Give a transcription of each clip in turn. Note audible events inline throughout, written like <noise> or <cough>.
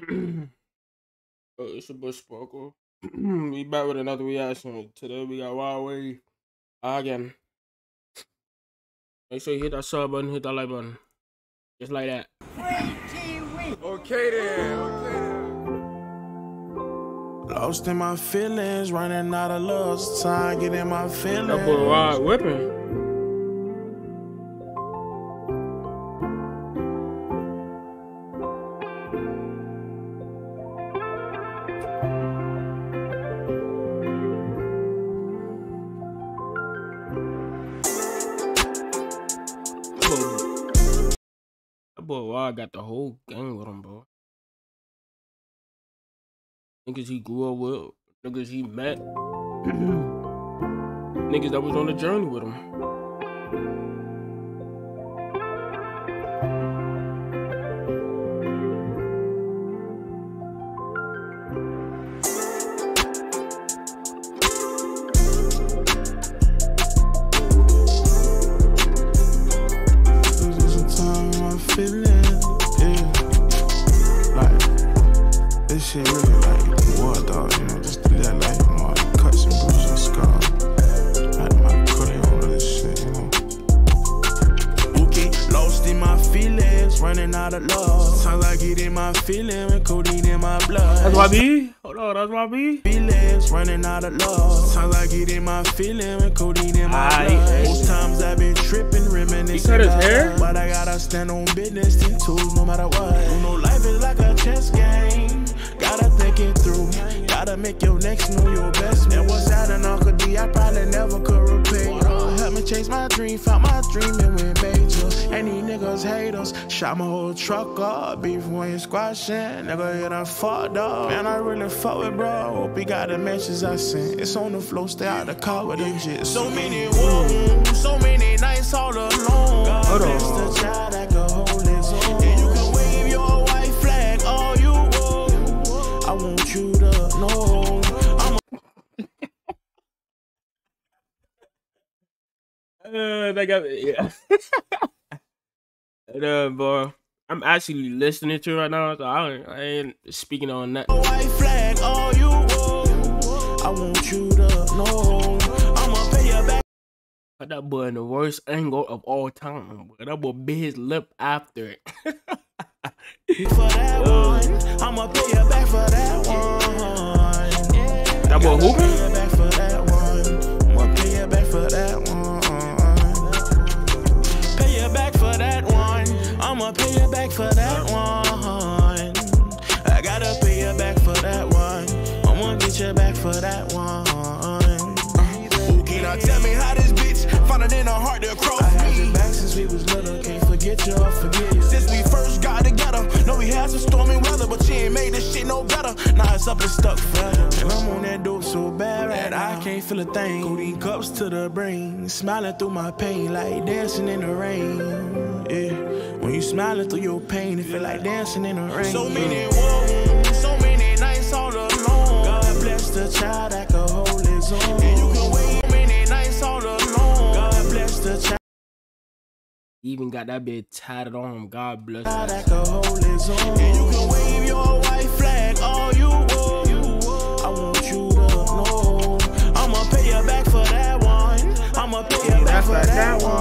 <clears throat> oh, it's your boy Sparko. <clears throat> we back with another reaction. Today we got Rod Wave ah, again. Make sure you hit that sub button, hit that like button. Just like that. Okay then, okay then. Lost in my feelings, running out of love, time getting my feelings. That boy Rod whipping. Boy Rod got the whole gang with him, bro. Niggas he grew up with, niggas he met, <clears throat> niggas that was on the journey with him. Out of love. Sometimes I get in my feeling with codeine in my blood. That's YB? Hold on, that's YB? feelings, running out of love. Sometimes I get in my feeling with codeine in my Aight, blood. Most times I've been tripping, reminiscing. He cut his hair? But I gotta stand on business, ten tools, no matter what. You know, life is like a chess game. Gotta think it through. Gotta make your next move your best. move. And what's that an Uncle D? I probably never could repay. Chase my dream, found my dream and went major. And these niggas hate us. Shot my whole truck up, beef when you squashing. Nigga, hit a fuck dog. Man, I really fuck with bro. Hope he got the messages I sent. It's on the floor, stay out the car with them. So many wounds, so many nights all alone. Hold on. They got yeah. <laughs> and, uh, boy, I'm actually listening to it right now, so I, ain't- I ain't speaking on that. white flag all you want. I want you to know. I'ma pay you back. Put that boy in the worst angle of all time. Boy. That boy bit his lip after it. <laughs> for that one. I'ma pay you back for that one. Yeah. That boy Gotta for that one. Who can I tell me how this bitch found it in her heart to cross I had you back since we was little. Can't forget you or forget you. Since we first got together, know we had some stormy weather, but you ain't made this shit no better. Now it's up and stuck forever. And I'm on that dope so bad right now. I can't feel a thing. Codeine cups to the brain, smiling through my pain like dancing in the rain. Yeah, when you smiling through your pain, it feel like dancing in the rain. So many wounds, bless the child that can hold his own. And you can wait many nights all alone. God bless the child. Even got that bit tatted on him. God bless that him. hold his own. And you can wave your white flag all you want. I want you to know. I'ma pay you back for that one. I'ma pay you back for that that one.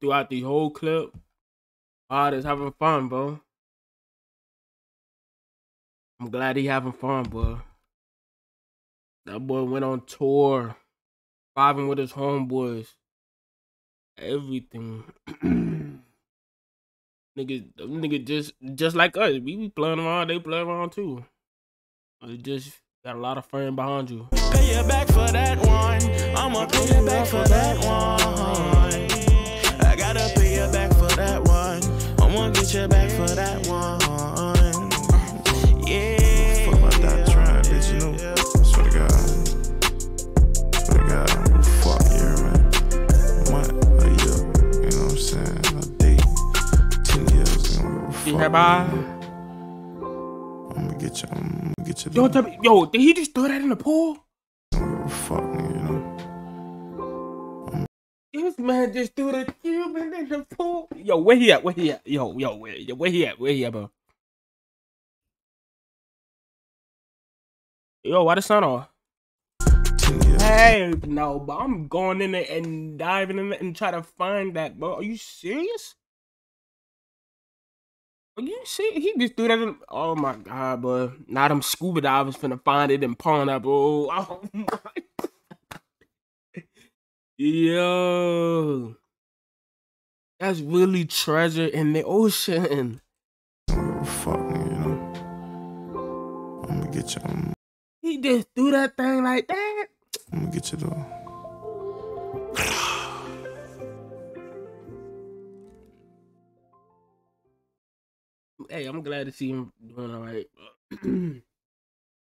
Throughout the whole clip, God is having fun, bro. I'm glad he having fun, bro. That boy went on tour, vibing with his homeboys, everything. <clears throat> nigga, nigga, just just like us, we be playing around, they play around too. They just got a lot of fun behind you. Pay back for that one. I'ma pay back for that one. I'ma get you back for that one. Yeah. Fuck about that trying, bitch, you know. Swear to God. Swear to God, I'm gonna fuck you, man. Month, a year, you know what I'm saying? A day, 10 years, you know, fuck hear by? I'm gonna get you, I'm gonna get you. Yo, tell me, yo, did he just throw that in the pool? I don't give a fuck, nigga, you know. Man just threw the Cuban in the pool. Yo, where he at? Where he at? Yo, yo, where, where he at? Where he at, bro? Yo, why the sun off? Hey, no, but I'm going in there and diving in there and try to find that, bro. Are you serious? Are you see? He just threw that in. Oh my god, bro. Now them scuba divers finna find it and pawn that, bro. <laughs> Oh my. Yo. That's really treasure in the ocean. Fuck, you know. I'm gonna get you. I'm, He just threw that thing like that. I'm gonna get you though. Hey, I'm glad to see him doing all right. <clears throat>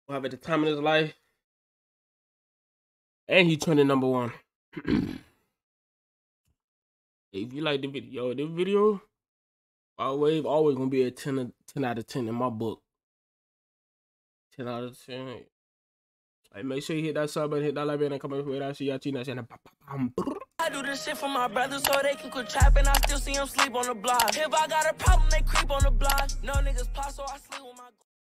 well, at the time of his life, and he trending number one. <clears throat> if you like the video, this video, always always gonna be a 10, 10 out of 10 in my book. 10 out of 10. Like, make sure you hit that sub and hit that like button and comment for that. See y'all next channel. I do this shit for my brothers so they can quit trapping. I still see them sleep on the block. If I got a problem, they creep on the block. No niggas pop, so I sleep with my.